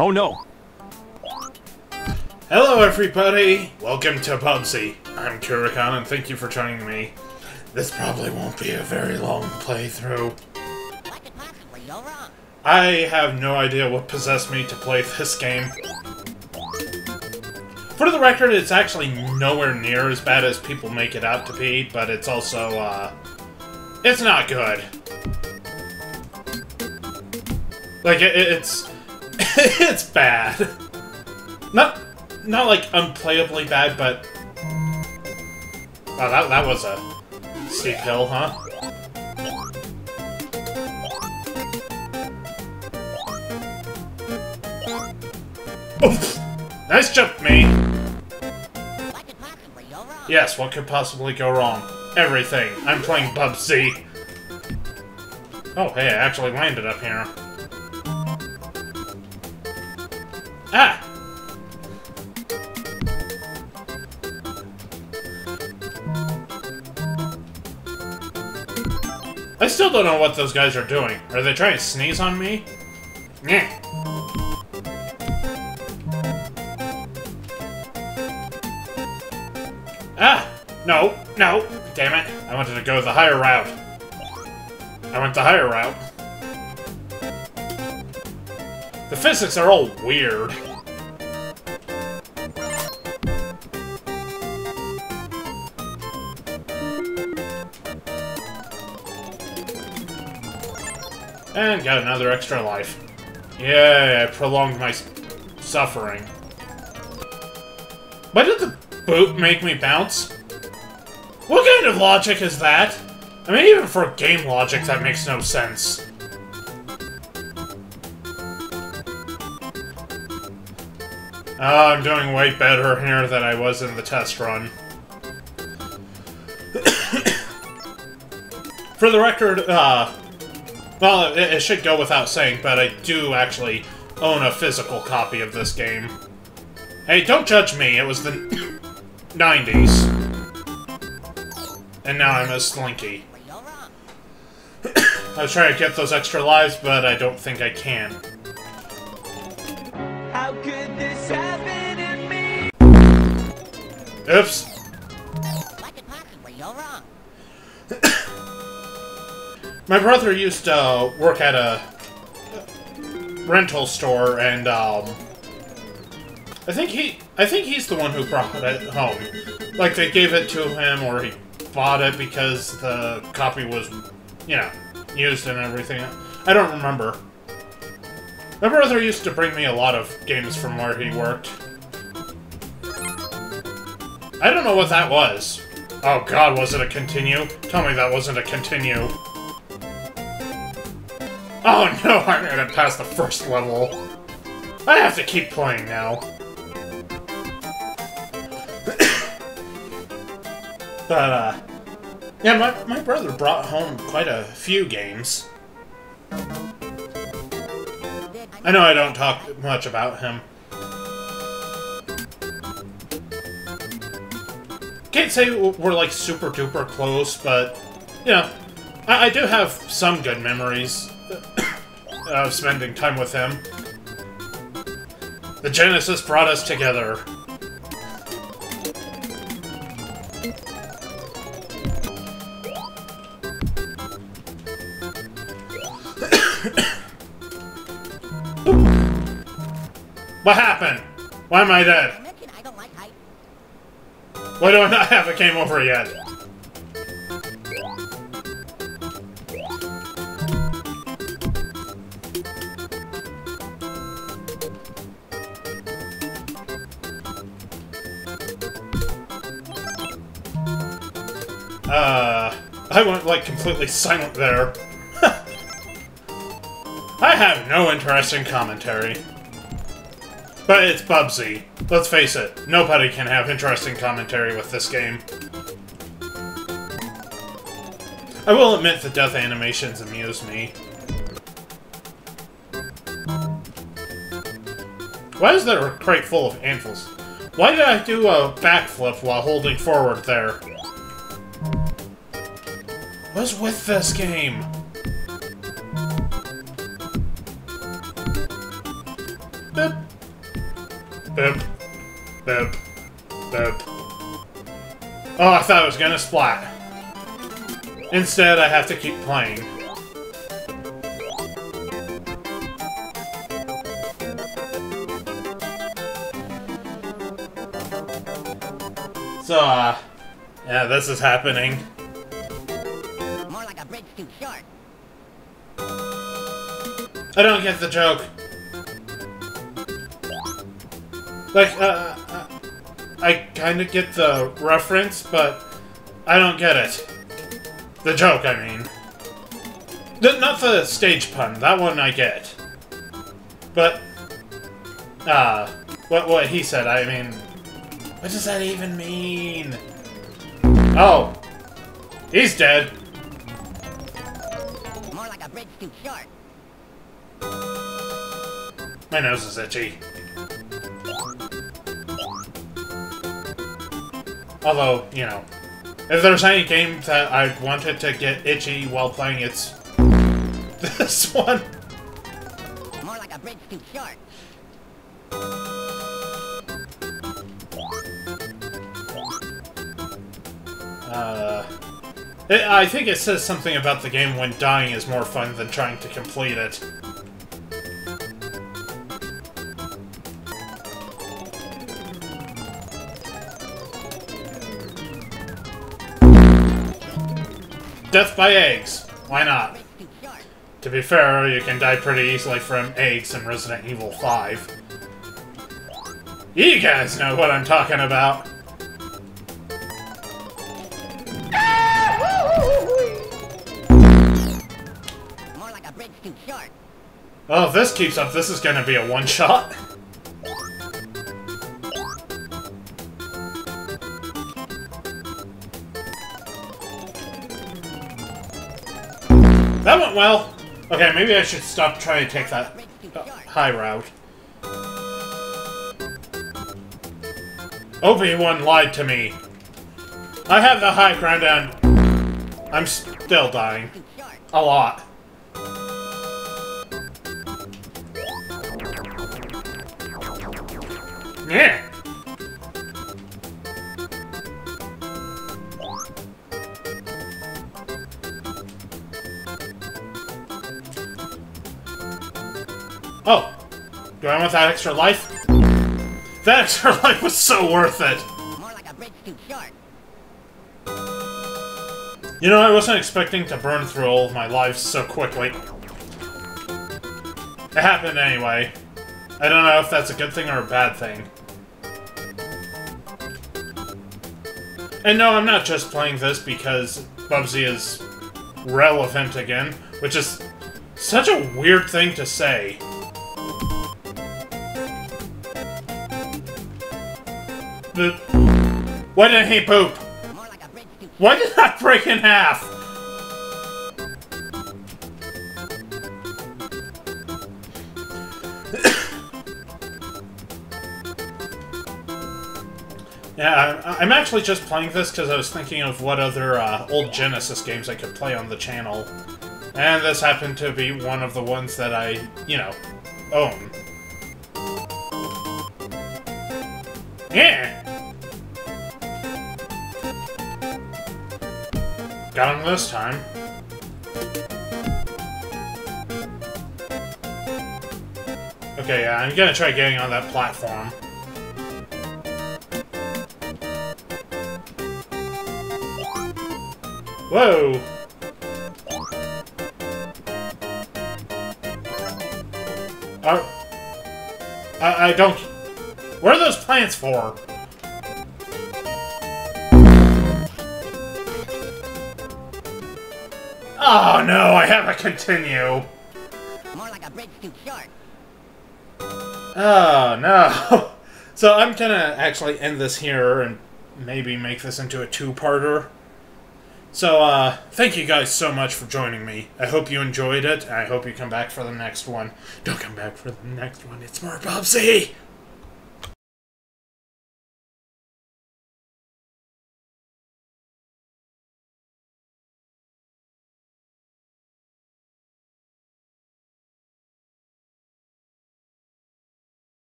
Oh no! Hello everybody! Welcome to Bubsy. I'm Kurukan and thank you for joining me. This probably won't be a very long playthrough. I have no idea what possessed me to play this game. For the record, it's actually nowhere near as bad as people make it out to be, but it's also, uh... It's not good. Like, it, it's... it's bad. Not, not like unplayably bad, but... Wow, that, that was a steep hill, huh? Oof! Nice jump, me! Yes, what could possibly go wrong? Everything. I'm playing Bubsy. Oh, hey, I actually landed up here. Ah! I still don't know what those guys are doing. Are they trying to sneeze on me? Ah! No, no! Damn it. I wanted to go the higher route. I went the higher route. The physics are all weird. And got another extra life. Yeah, I prolonged my suffering. Why did the boot make me bounce? What kind of logic is that? I mean, even for game logic, that makes no sense. Oh, I'm doing way better here than I was in the test run. for the record, uh... Well, it, it should go without saying, but I do actually own a physical copy of this game. Hey, don't judge me, it was the 90s. And now I'm a slinky. Possibly go wrong. I was trying to get those extra lives, but I don't think I can. How could this happen to me? Oops. My brother used to work at a rental store, and um, I think he, I think he's the one who brought it home. Like they gave it to him, or he bought it because the copy was, you know, used and everything. I don't remember. My brother used to bring me a lot of games from where he worked. I don't know what that was. Oh god, was it a continue? Tell me that wasn't a continue. Oh no, I'm gonna pass the first level. I have to keep playing now. but, uh... Yeah, my, my brother brought home quite a few games. I know I don't talk much about him. Can't say we're like super duper close, but you know, I, I do have some good memories of spending time with him. The Genesis brought us together. what happened? Why am I dead? Why do I not have a game over yet? I went like completely silent there. I have no interest in commentary. But it's Bubsy. Let's face it, nobody can have interesting commentary with this game. I will admit the death animations amuse me. Why is there a crate full of anvils? Why did I do a backflip while holding forward there? What's with this game? Boop. Boop. Boop. Boop. Oh, I thought it was gonna splat. Instead, I have to keep playing. So, uh, yeah, this is happening. Too short. I don't get the joke. Like, uh, uh, I kind of get the reference, but I don't get it. The joke, I mean. Not the stage pun, that one I get. But, uh, what, what he said, I mean, what does that even mean? Oh, he's dead. Bridge too short. My nose is itchy. Although, you know, if there's any game that I wanted to get itchy while playing, it's this one. More like a bridge too short. Uh, it, I think it says something about the game when dying is more fun than trying to complete it. Death by eggs. Why not? To be fair, you can die pretty easily from eggs in Resident Evil 5. You guys know what I'm talking about. Too short. Oh, if this keeps up, this is gonna be a one-shot. That went well. Okay, maybe I should stop trying to take that uh, high route. Obi-Wan lied to me. I have the high ground and I'm still dying. A lot. Yeah. Oh. Do I want that extra life? That extra life was so worth it. More like a bridge too short. You know, I wasn't expecting to burn through all of my lives so quickly. It happened anyway. I don't know if that's a good thing or a bad thing. And no, I'm not just playing this because Bubsy is relevant again, which is such a weird thing to say. The- Why didn't he poop? More like a bridge too Why did that break in half? Yeah, I'm actually just playing this because I was thinking of what other uh, old Genesis games I could play on the channel. And this happened to be one of the ones that I, you know, own. Yeah! Got him this time. Okay, yeah, I'm gonna try getting on that platform. Whoa! Uh, I, I don't... What are those plants for? Oh no, I have to continue. More like a bridge too short. Oh no. So I'm gonna actually end this here and maybe make this into a two-parter. So, uh, thank you guys so much for joining me. I hope you enjoyed it. I hope you come back for the next one. Don't come back for the next one. It's more Bubsy!